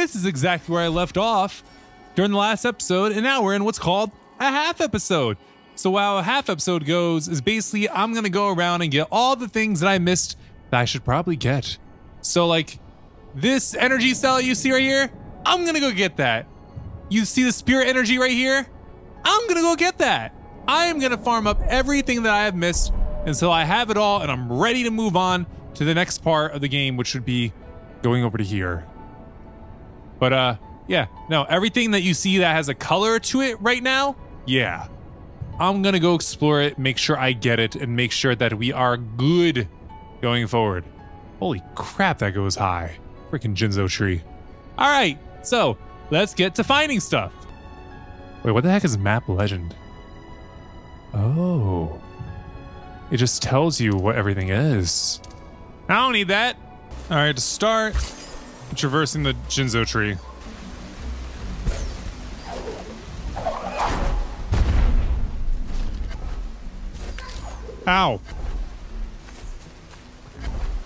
Hi! This is exactly where I left off during the last episode, and now we're in what's called a half episode. So, how a half episode goes is basically I'm gonna go around and get all the things that I missed that I should probably get. So, like, this energy cell you see right here, I'm gonna go get that. You see the spirit energy right here? I'm gonna go get that. I am gonna farm up everything that I have missed until I have it all and I'm ready to move on to the next part of the game, which would be going over to here. But uh, yeah, no, everything that you see that has a color to it right now, yeah. I'm gonna go explore it, make sure I get it, and make sure that we are good going forward. Holy crap, that goes high. Freaking Ginso tree. All right, so let's get to finding stuff. Wait, what the heck is map legend? Oh. It just tells you what everything is. I don't need that. All right, to start, traversing the Ginso tree. Ow.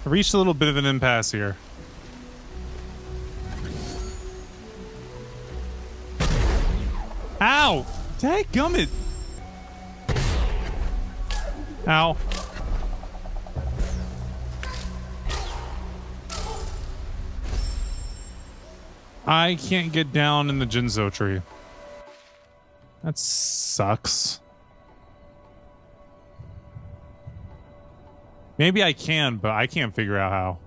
I reached a little bit of an impasse here. Ow! Dadgummit! Ow. I can't get down in the Ginso tree. That sucks. Maybe I can, but I can't figure out how.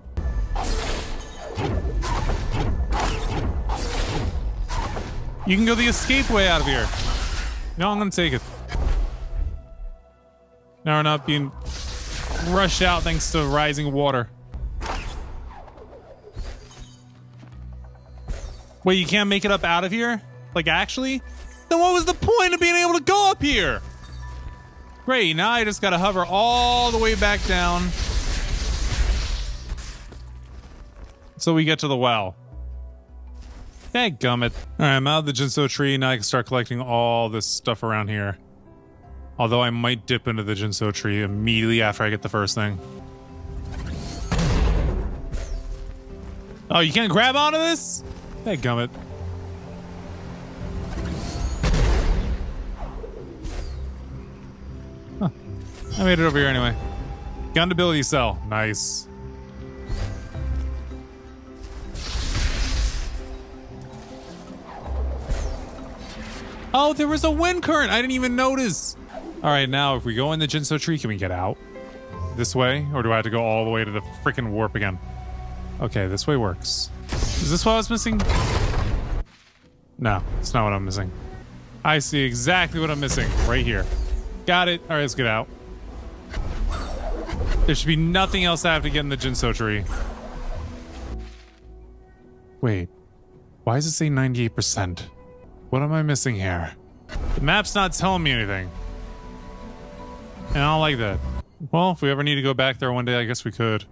You can go the escape way out of here. No, I'm gonna take it. Now we're not being rushed out thanks to rising water. Wait, you can't make it up out of here? Like, actually? Then what was the point of being able to go up here? Great, now I just gotta hover all the way back down. So we get to the well. gummit. Alright, I'm out of the Ginso tree, now I can start collecting all this stuff around here. Although I might dip into the Ginso tree immediately after I get the first thing. Oh, you can't grab onto this? Hey, gummit. Huh. I made it over here anyway. Gun ability cell. Nice. Oh, there was a wind current. I didn't even notice. All right, now if we go in the Ginso tree, can we get out? This way? Or do I have to go all the way to the freaking warp again? Okay, this way works. Is this what I was missing? No, it's not what I'm missing. I see exactly what I'm missing right here. Got it. All right, let's get out. There should be nothing else I have to get in the Ginso tree. Wait, why does it say 98%? What am I missing here? The map's not telling me anything. And I don't like that. Well, if we ever need to go back there one day, I guess we could.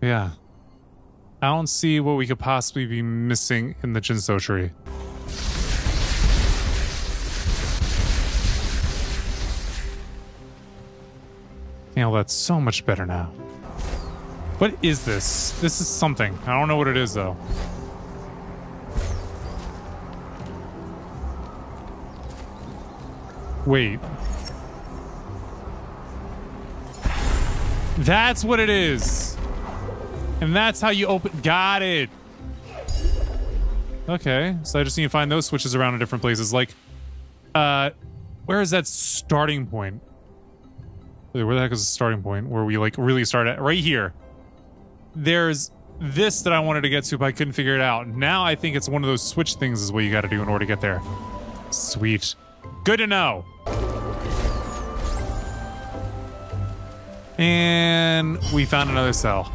Yeah. I don't see what we could possibly be missing in the Ginso tree. That's so much better now. What is this? This is something. I don't know what it is, though. Wait. That's what it is. And that's how you open... Got it. Okay, so I just need to find those switches around in different places. Like, uh, where is that starting point? Where the heck is the starting point where we, like, really start at? Right here. There's this that I wanted to get to, but I couldn't figure it out. Now I think it's one of those switch things is what you got to do in order to get there. Sweet. Good to know. And we found another cell.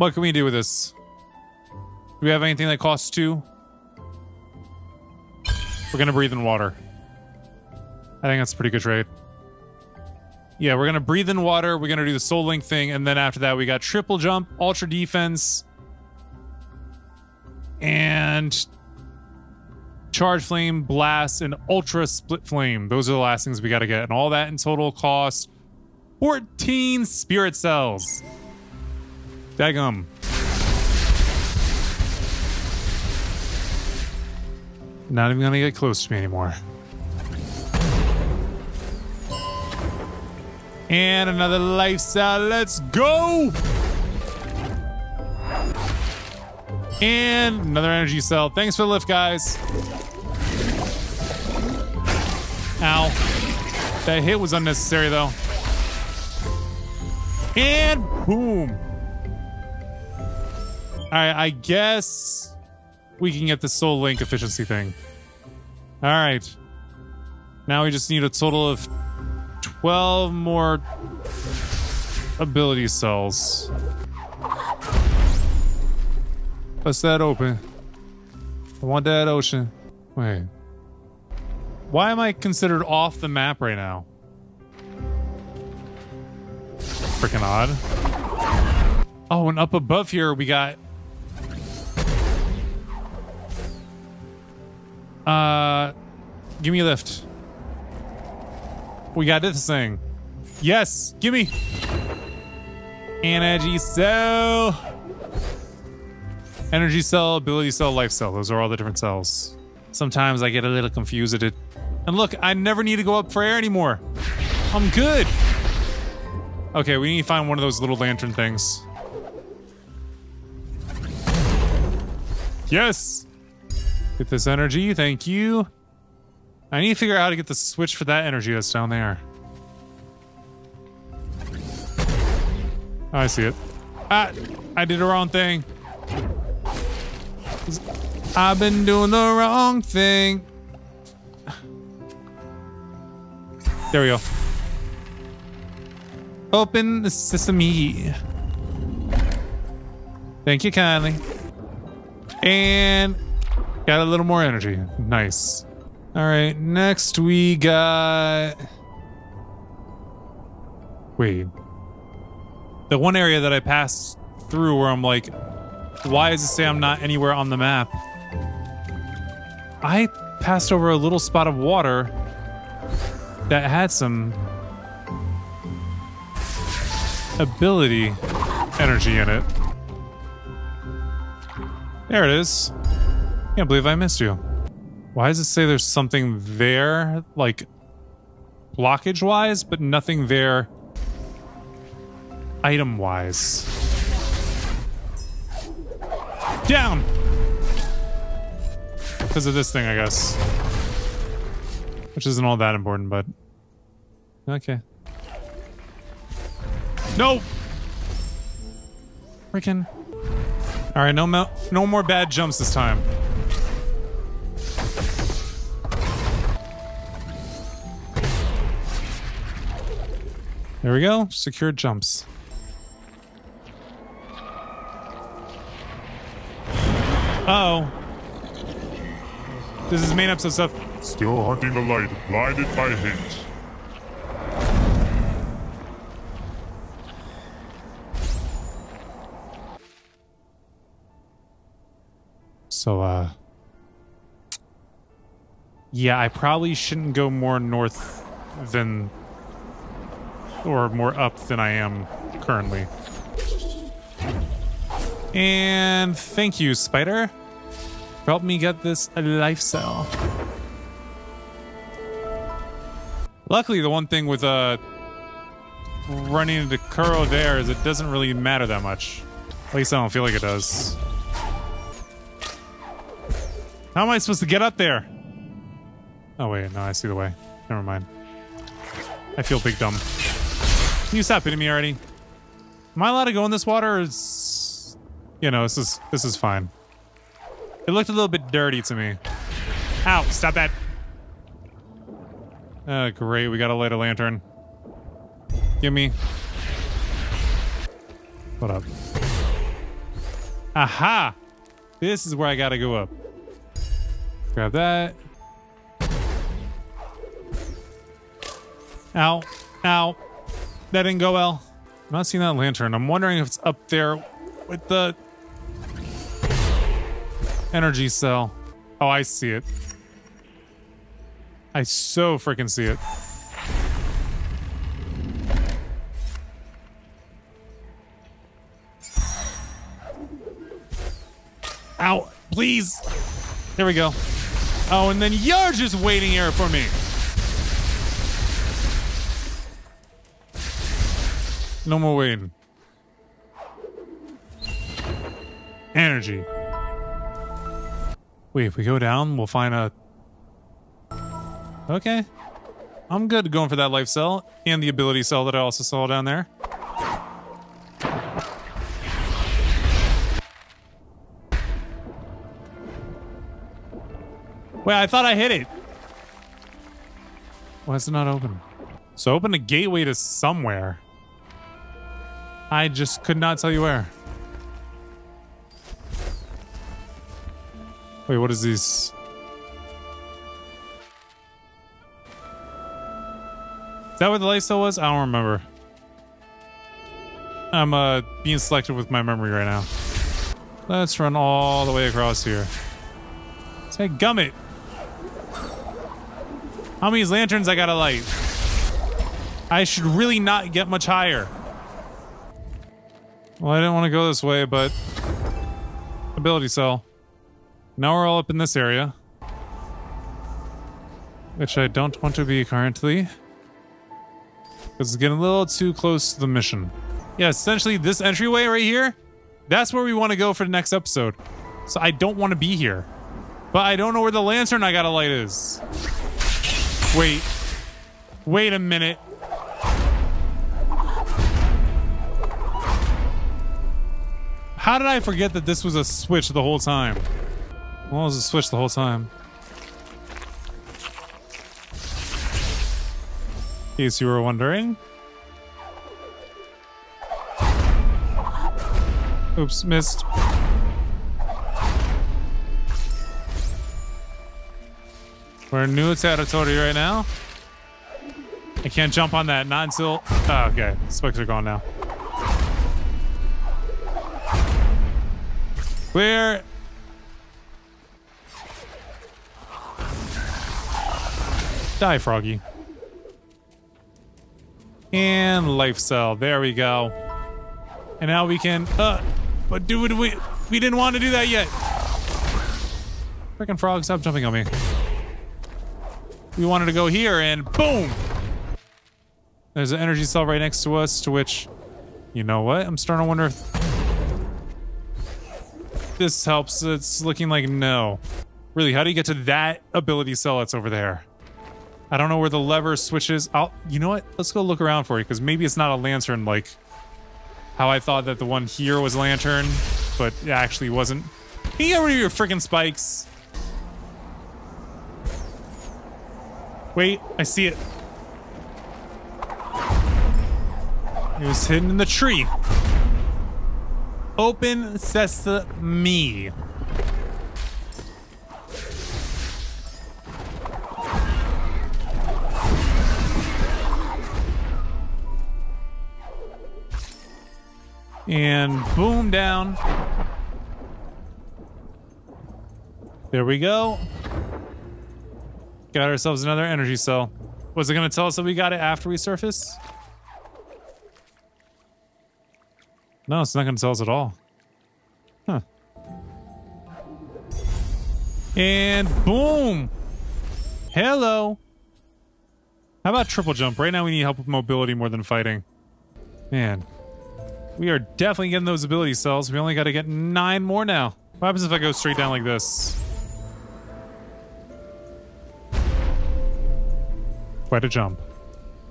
What can we do with this? Do we have anything that costs two? We're gonna breathe in water. I think that's a pretty good trade. Yeah, we're gonna breathe in water, we're gonna do the soul link thing, and then after that we got triple jump, ultra defense, and charge flame, blast, and ultra split flame. Those are the last things we gotta get. And all that in total cost 14 spirit cells. Dagum. Not even gonna get close to me anymore. And another life cell. Let's go! And another energy cell. Thanks for the lift, guys. Ow. That hit was unnecessary, though. And boom. I guess we can get the Soul Link efficiency thing. Alright. Now we just need a total of 12 more ability cells. What's that open? I want that ocean. Wait. Why am I considered off the map right now? Freaking odd. Oh, and up above here we got... Uh... Give me a lift. We got this thing. Yes! Give me! Energy cell! Energy cell, ability cell, life cell. Those are all the different cells. Sometimes I get a little confused at it. And look, I never need to go up for air anymore. I'm good. Okay, we need to find one of those little lantern things. Yes! Get this energy, thank you. I need to figure out how to get the switch for that energy that's down there. I see it. Ah! I did the wrong thing. I've been doing the wrong thing. There we go. Open the sesame. Thank you kindly. And got a little more energy. Nice. All right, next we got... Wait. The one area that I passed through where I'm like, why does it say I'm not anywhere on the map? I passed over a little spot of water that had some ability energy in it. There it is. Can't believe I missed you. Why does it say there's something there, like blockage-wise, but nothing there item-wise? Down! Because of this thing, I guess. Which isn't all that important, but... Okay. No! Freaking... Alright, no, no more bad jumps this time. There we go. Secured jumps. Uh oh This is main episode stuff. Still hunting the light, blinded by hate. So, uh... Yeah, I probably shouldn't go more north than... Or more up than I am currently. And thank you, Spider. For helping me get this life cell. Luckily, the one thing with uh, running into Kuro there is it doesn't really matter that much. At least I don't feel like it does. How am I supposed to get up there? Oh wait, no, I see the way. Never mind. I feel big dumb. Can you stop hitting me already? Am I allowed to go in this water? is, you know, this is this is fine. It looked a little bit dirty to me. Ow, stop that. Oh, great. We gotta light a lantern. Give me. What up? Aha! This is where I gotta go up. Grab that. Ow. Ow. That didn't go well. I'm not seeing that lantern. I'm wondering if it's up there with the Energy cell. Oh, I see it. I so freaking see it. Ow, please. There we go. Oh, and then you're just waiting here for me. No more waiting. Energy. Wait, if we go down, we'll find a... Okay. I'm good going for that life cell and the ability cell that I also saw down there. Wait, I thought I hit it. Why is it not open? So open a gateway to somewhere. I just could not tell you where. Wait, what is this? Is that where the light cell was? I don't remember. I'm uh being selective with my memory right now. Let's run all the way across here. Say gummit. How many lanterns I gotta light? I should really not get much higher. Well, I didn't want to go this way, but... Ability cell. Now we're all up in this area. Which I don't want to be currently. Because it's getting a little too close to the mission. Yeah, essentially this entryway right here, that's where we want to go for the next episode. So I don't want to be here. But I don't know where the lantern I gotta light is. Wait. Wait a minute. How did I forget that this was a switch the whole time? Well, it was a switch the whole time. In case you were wondering. Oops, missed. We're in new territory right now. I can't jump on that, not until... Oh, okay. Spikes are gone now. Clear. Die, Froggy. And life cell. There we go. And now we can... Uh, but dude, we, we didn't want to do that yet. Freaking frog, stop jumping on me. We wanted to go here and boom! There's an energy cell right next to us, to which... You know what? I'm starting to wonder if this helps. It's looking like no. Really, how do you get to that ability cell that's over there? I don't know where the lever switches. I'll, you know what? Let's go look around for you, because maybe it's not a lantern like how I thought that the one here was lantern, but it actually wasn't. Can you get rid of your freaking spikes? Wait, I see it. It was hidden in the tree. Open sesame. And boom down. There we go. Got ourselves another energy cell. Was it going to tell us that we got it after we surface? No, it's not going to tell us at all. Huh. And boom! Hello! How about triple jump? Right now we need help with mobility more than fighting. Man. We are definitely getting those ability cells. We only got to get nine more now. What happens if I go straight down like this? Quite a jump.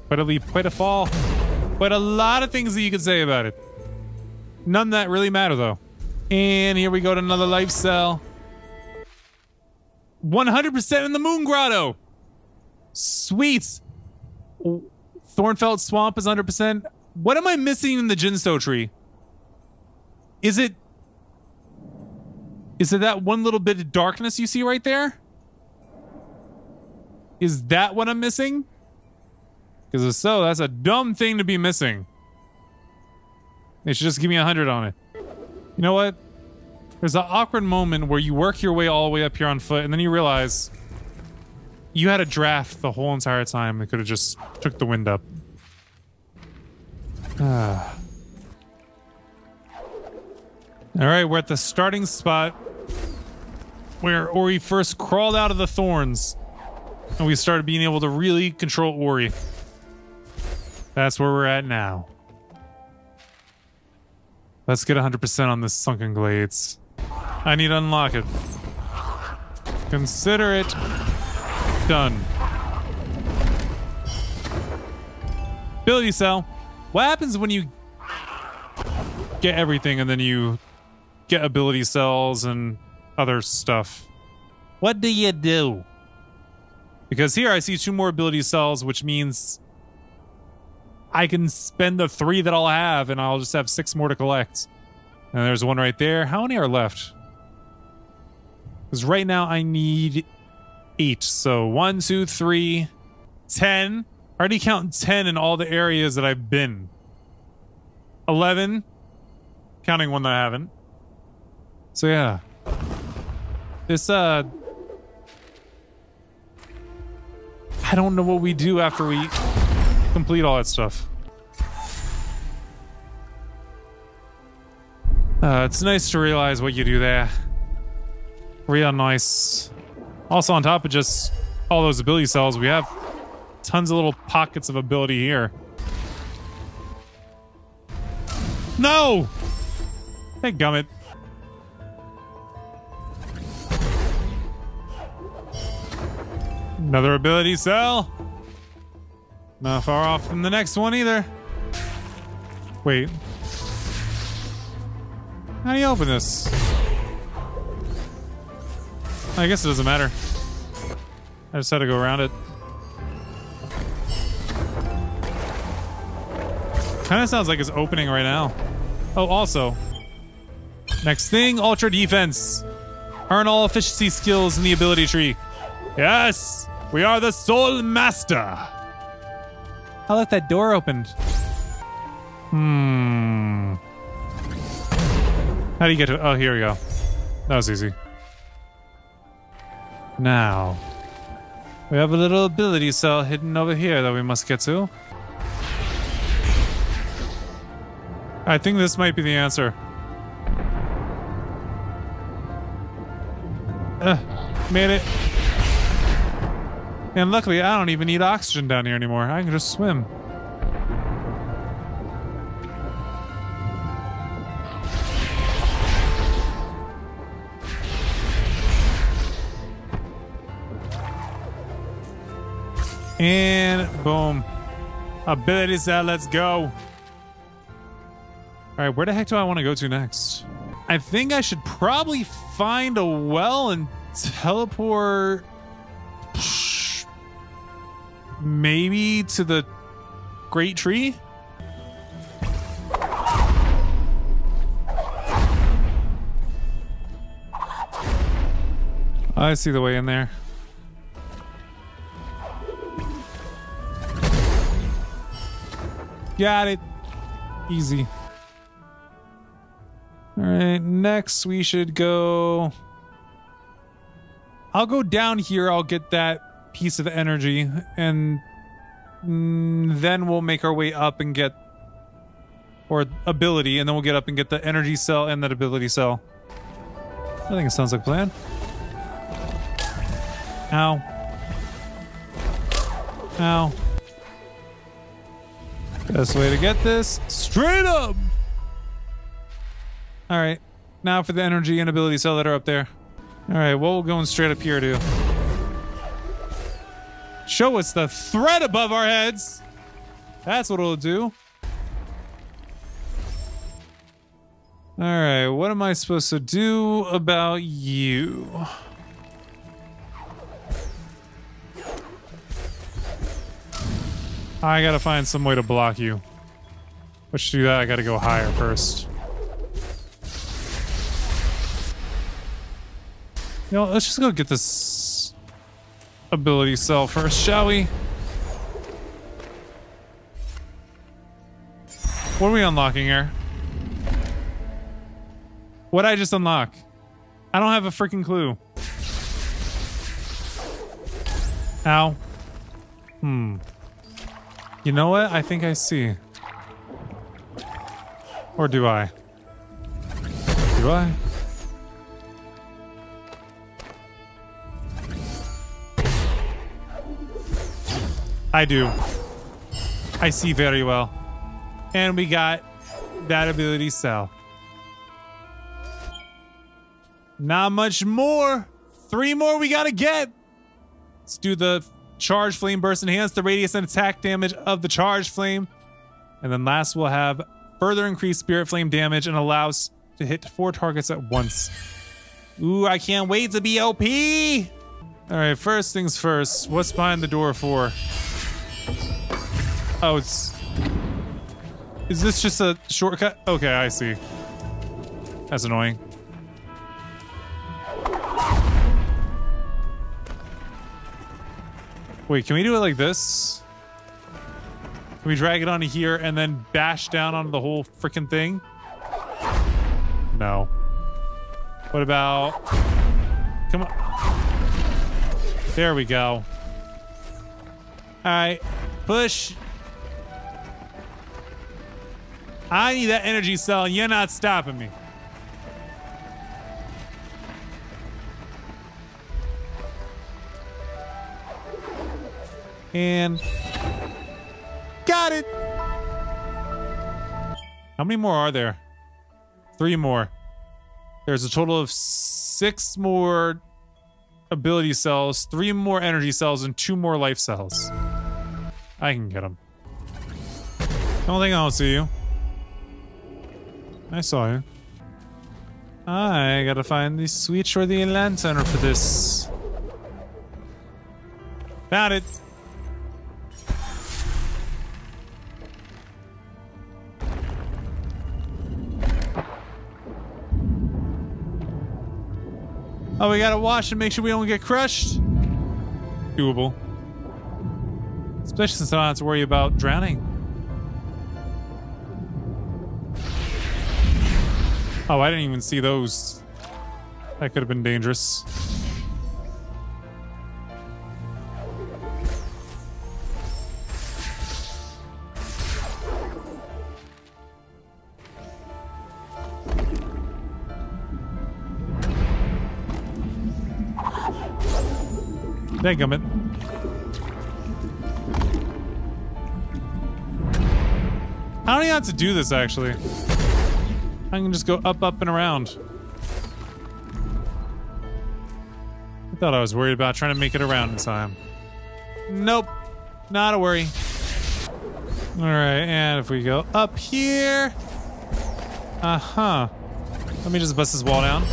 Quite a leap. Quite a fall. Quite a lot of things that you could say about it. None that really matter, though. And here we go to another life cell. 100% in the Moon Grotto. Sweet. Thornfelt Swamp is 100%. What am I missing in the Ginso tree? Is it... Is it that one little bit of darkness you see right there? Is that what I'm missing? Because if so, that's a dumb thing to be missing. They should just give me a 100 on it. You know what? There's an awkward moment where you work your way all the way up here on foot, and then you realize you had a draft the whole entire time. They could have just took the wind up. Ah. All right, we're at the starting spot where Ori first crawled out of the thorns and we started being able to really control Ori. That's where we're at now. Let's get 100% on this Sunken Glades. I need to unlock it. Consider it done. Ability cell. What happens when you get everything and then you get ability cells and other stuff? What do you do? Because here I see two more ability cells, which means I can spend the three that I'll have and I'll just have six more to collect. And there's one right there. How many are left? Because right now I need eight. So one, two, three, ten. I already count ten in all the areas that I've been. Eleven, counting one that I haven't. So yeah. This uh I don't know what we do after we complete all that stuff. Uh, it's nice to realize what you do there. Real nice. Also, on top of just all those ability cells, we have tons of little pockets of ability here. No! Hey, gummit. Another ability cell. Not far off from the next one either. Wait. How do you open this? I guess it doesn't matter. I just had to go around it. Kind of sounds like it's opening right now. Oh, also. Next thing, Ultra Defense. Earn all efficiency skills in the ability tree. Yes! We are the Soul Master! I left that door opened. Hmm. How do you get to... Oh, here we go. That was easy. Now. We have a little ability cell hidden over here that we must get to. I think this might be the answer. Uh, made it. And luckily, I don't even need oxygen down here anymore. I can just swim. And boom. Ability set, uh, let's go. All right, where the heck do I want to go to next? I think I should probably find a well and teleport maybe to the great tree? I see the way in there. Got it. Easy. All right, next we should go... I'll go down here. I'll get that piece of energy, and mm, then we'll make our way up and get... Or ability, and then we'll get up and get the energy cell and that ability cell. I think it sounds like a plan. Ow. Ow. Best way to get this, straight up! Alright, now for the energy and ability cell that are up there. Alright, what we're going straight up here to? Show us the threat above our heads! That's what it'll do. Alright, what am I supposed to do about you? I gotta find some way to block you. But to do that, I gotta go higher first. You know, let's just go get this ability cell first, shall we? What are we unlocking here? What I just unlock? I don't have a freaking clue. Ow. Hmm. You know what? I think I see. Or do I? Do I? I do. I see very well. And we got that ability cell. Not much more. Three more we gotta get. Let's do the charge flame burst enhance the radius and attack damage of the charge flame. And then last we'll have further increased spirit flame damage and allows to hit four targets at once. Ooh, I can't wait to be OP! Alright, first things first. What's behind the door for? Oh, it's... Is this just a shortcut? Okay, I see. That's annoying. Wait, can we do it like this? Can we drag it onto here and then bash down on the whole freaking thing? No. What about... Come on. There we go. Alright. Push. I need that energy cell and you're not stopping me. And got it. How many more are there? Three more. There's a total of six more ability cells, three more energy cells, and two more life cells. I can get them. Don't think I don't see you. I saw you. I gotta find the switch or the lantern for this. Found it. Oh, we gotta wash and make sure we don't get crushed. Doable. Especially since I don't have to worry about drowning. Oh, I didn't even see those. That could have been dangerous. Thank you, I don't even have to do this, actually. I can just go up, up, and around. I thought I was worried about trying to make it around in time. Nope. Not a worry. Alright, and if we go up here... Uh-huh. Let me just bust this wall down.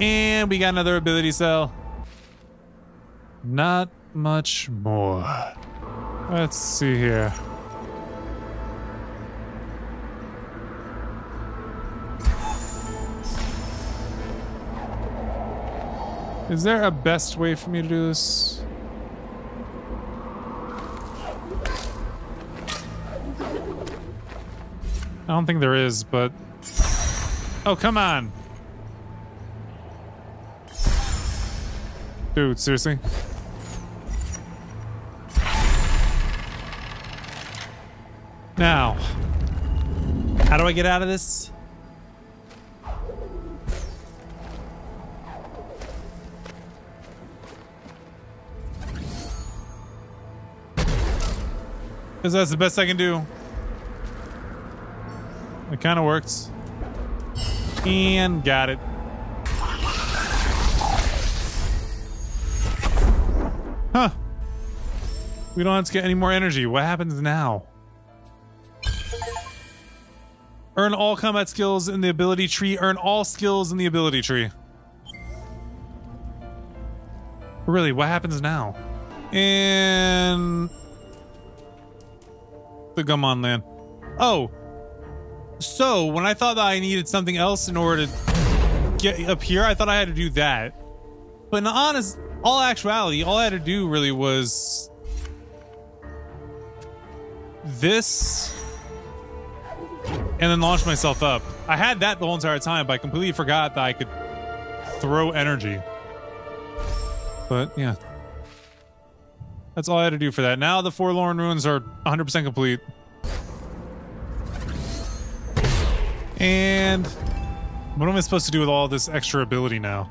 And we got another ability cell. Not much more. Let's see here. Is there a best way for me to do this? I don't think there is, but... Oh, come on! Dude, seriously? Now, how do I get out of this? Because that's the best I can do. It kind of works. And got it. Huh. We don't have to get any more energy. What happens now? Earn all combat skills in the ability tree. Earn all skills in the ability tree. Really, what happens now? And the Gammon land. Oh. So, when I thought that I needed something else in order to get up here, I thought I had to do that. But in honest, all actuality, all I had to do really was this and then launch myself up. I had that the whole entire time, but I completely forgot that I could throw energy. But yeah, that's all I had to do for that. Now the Forlorn Ruins are 100% complete. And what am I supposed to do with all this extra ability now?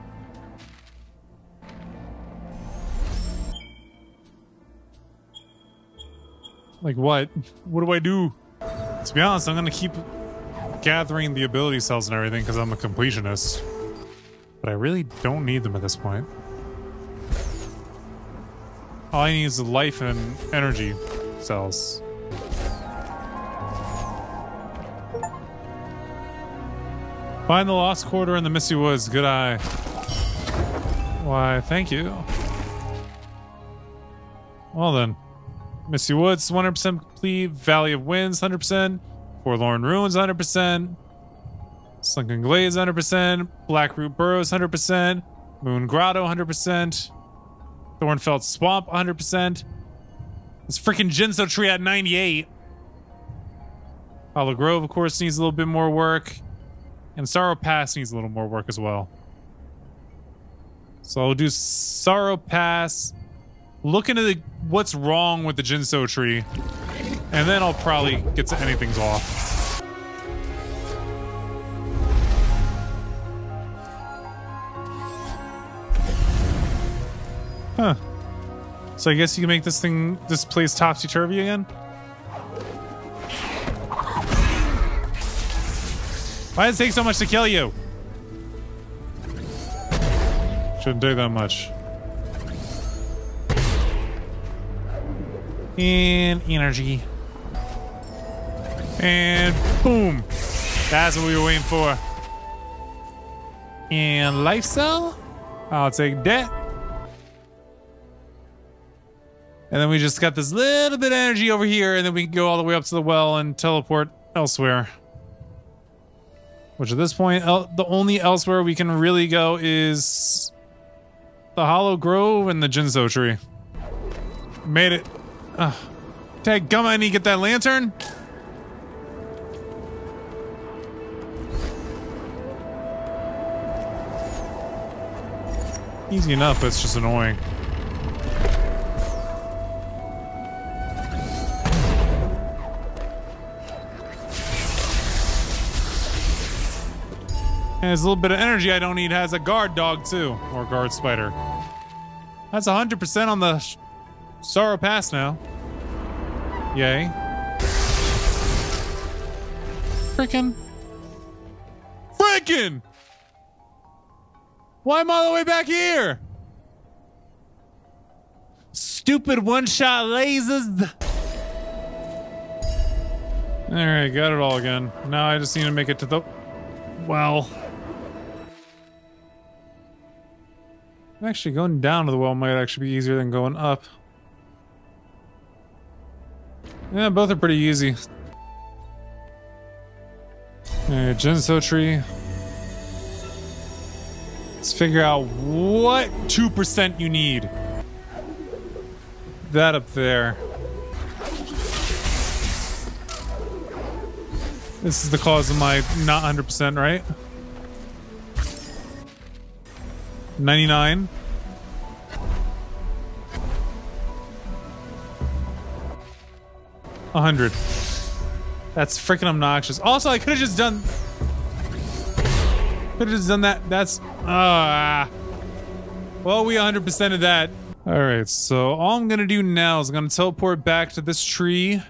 Like what? What do I do? To be honest, I'm gonna keep gathering the ability cells and everything because I'm a completionist. But I really don't need them at this point. All I need is life and energy cells. Find the lost quarter in the misty woods. Good eye. Why, thank you. Well then. Misty Woods, 100% complete. Valley of Winds, 100%. Forlorn Ruins, 100%. Sunken Glades, 100%. Blackroot Burrows, 100%. Moon Grotto, 100%. Thornfelt Swamp, 100%. This freaking Ginso tree at 98. Hollow Grove, of course, needs a little bit more work. And Sorrow Pass needs a little more work as well. So I'll do Sorrow Pass. Look into the, what's wrong with the Ginso tree. And then I'll probably get to anything's off. Huh. So I guess you can make this thing, this place topsy-turvy again? Why does it take so much to kill you? Shouldn't take that much. And energy. And boom. That's what we were waiting for. And life cell. I'll take that. And then we just got this little bit of energy over here, and then we can go all the way up to the well and teleport elsewhere. Which at this point, the only elsewhere we can really go is the Hollow Grove and the Ginso tree. Made it. Tag Gumma, I need to get that lantern. Easy enough, but it's just annoying. And a little bit of energy I don't need has a guard dog too, or guard spider. That's 100% on the Sorrow Pass now. Yay. Frickin'. Frickin'! Why am I all the way back here? Stupid one-shot lasers. Alright, got it all again. Now I just need to make it to the... Well... Actually, going down to the well might actually be easier than going up. Yeah, both are pretty easy. Alright, Ginso tree. Let's figure out what 2% you need. That up there. This is the cause of my not 100%, right? 99. A hundred. That's freaking obnoxious. Also, I could have just done. Could have just done that. That's ah. Uh, well, we 100% of that. All right, so all I'm gonna do now is I'm gonna teleport back to this tree.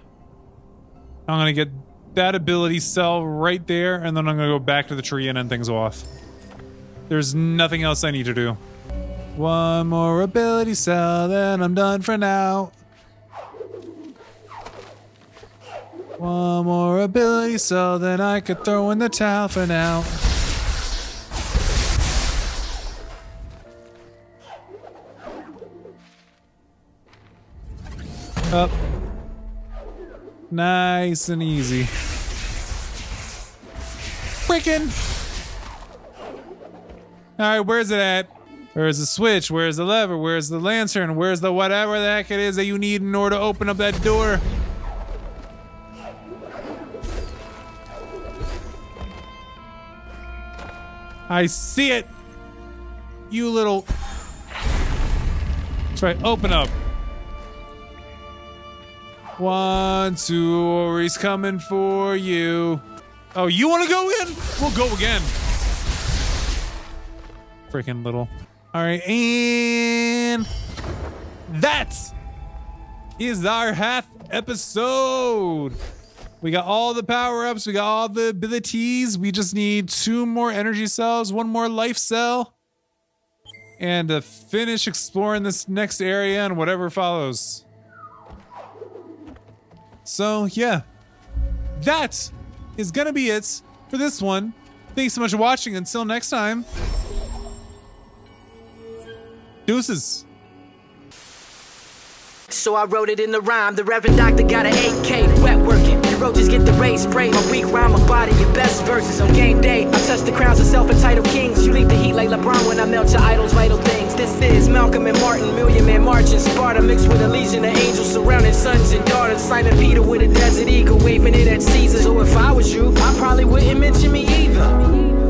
I'm gonna get that ability cell right there, and then I'm gonna go back to the tree and end things off. There's nothing else I need to do. One more ability cell, then I'm done for now. One more ability cell, then I could throw in the towel for now. Up. Nice and easy. Frickin'! Alright, where's it at? Where's the switch? Where's the lever? Where's the lantern? Where's the whatever the heck it is that you need in order to open up that door? I see it! You little... That's right, open up. One, two, Ori's coming for you. Oh, you want to go in? We'll go again freaking little. All right, and that is our half episode. We got all the power ups, we got all the abilities. We just need two more energy cells, one more life cell, and to finish exploring this next area and whatever follows. So, yeah, that is gonna be it for this one. Thanks so much for watching. Until next time, deuces. So I wrote it in the rhyme. The Reverend Doctor got an 8K, wet working. The roaches get the Raid sprayed. My weak rhyme, my body, your best verses on game day. I touch the crowns of self-entitled kings. You leave the heat like LeBron when I melt your idols' vital things. This is Malcolm and Martin, Million Man March in Sparta, mixed with a legion of angels surrounding sons and daughters. Simon Peter with a desert eagle, waving it at Caesar. So if I was you, I probably wouldn't mention me either.